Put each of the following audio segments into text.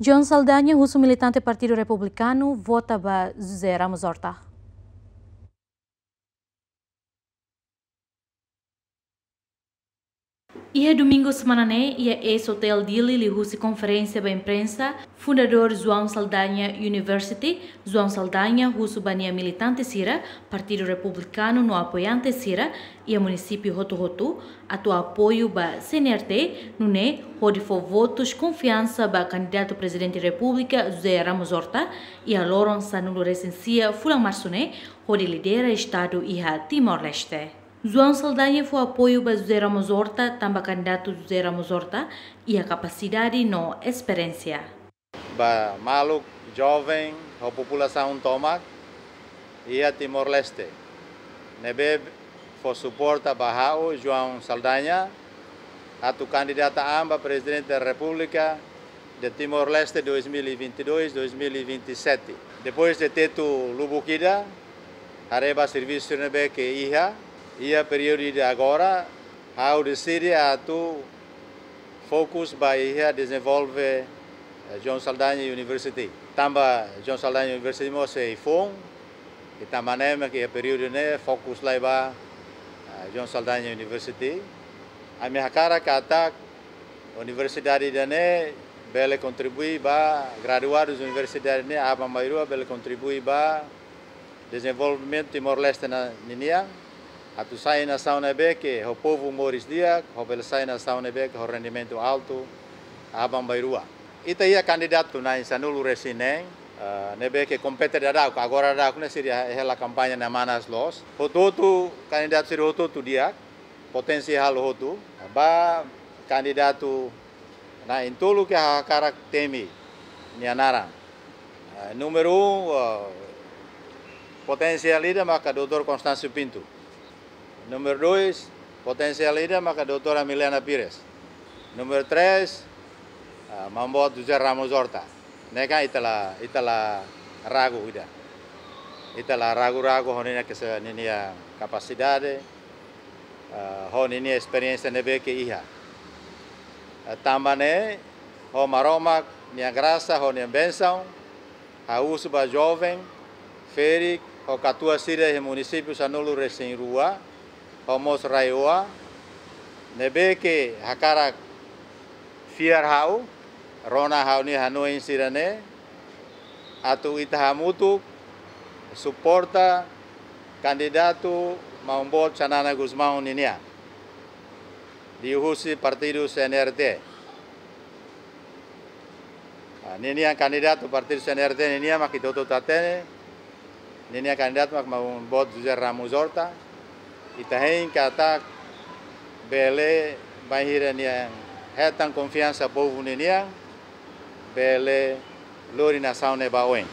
John Saldanha, russo militante Partido Republicano, vota para José Ramos Horta. Ia domingo semana né, ia ex-hotel Dili li husi conferência da imprensa, fundador João Saldanha University, João Saldanha, russo bania militante Sira, Partido Republicano no apoiante Sira, e a município Roto Roto, atua apoio ba CNRT, no ne, onde for votos confiança ba candidato presidente República, José Ramos Horta, e a Loron Sanulo Recensia, Fulan Marsoné, onde lidera Estado e a Timor-Leste. João Saldanha foi apoio para José Ramos Horta, também candidato José Ramos Horta, e a capacidade no experiência. Ba maluco, jovem, a população toma e a Timor-Leste. Nebe foi suporta Bahao João Saldanha, a tu candidata amba presidente da República de Timor-Leste 2022-2027. Depois de ter tu Lubukida, areba serviço nebe que ia ia período de agora how the city atu fokus ia desenvolve John Saldanha University. Tamba John Saldanha University mo se ifong kita que período ne fokus lá ba John Saldanha University. A minha cara kata universidade dane bele contribui ba graduados universidade ne aba maioria bele contribui ba desenvolvimento Timor-Leste na Niniang Atu sai na sauna beke, o povo moris dia, o bel sai na sauna beke, o rendimento alto, abang bairua. Ita ia candidato na insanulu resine, uh, nebe que compete da dau, agora da kuna seria ela campanha na manas los. O todo candidato seria o todo dia, potencial o todo, ba candidato na intolo que a cara temi, nianaran. Uh, número um, uh, potencial líder, maka doutor Constâncio Pinto. Número dois, potencial líder, maka doutora Milena Pires. Número três, uh, Mambot José Ramos Horta. Neka itala itala ragu ida. Itala ragu-ragu honina se ninia capacidade, uh, experiência nebe que iha. Uh, tambane ho maromak nia graça ho nia benção, a uso ba jovem, feri ho katua sira he município sanulu recém rua, homos raiwa nebe ke hakara fiar hau rona hau ni hanoi sirane atu itahamutu suporta candidato Maumbot Sanana Guzmão Ninia di Uhusi Partido CNRT. Ninia candidato Partido CNRT Ninia makitoto tatene. Ninia candidato mak Maumbot José Ramos Horta itahen kata bele bahiran yang hetan confiança povo nenia bele lori nação ne bawen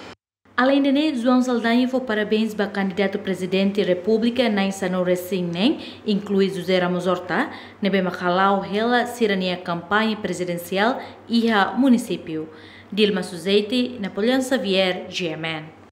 Além de né, João Saldanha foi parabéns para candidato presidente da República na Insano Recém, inclui José Ramos Horta, nebe Macalau Hela Sirania campanha presidencial e a município. Dilma Suzeiti, Napoleão Xavier, GMN.